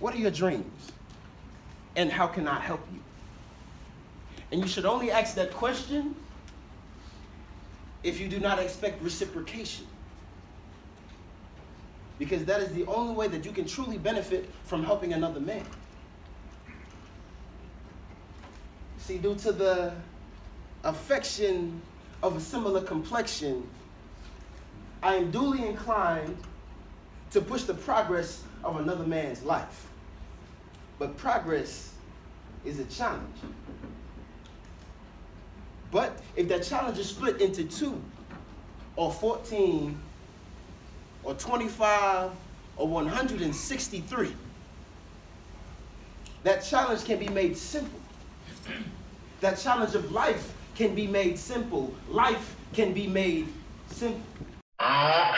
What are your dreams? And how can I help you? And you should only ask that question if you do not expect reciprocation. Because that is the only way that you can truly benefit from helping another man. See, due to the affection of a similar complexion, I am duly inclined to push the progress of another man's life. But progress is a challenge. But if that challenge is split into two, or 14, or 25, or 163, that challenge can be made simple. That challenge of life can be made simple. Life can be made simple. Uh,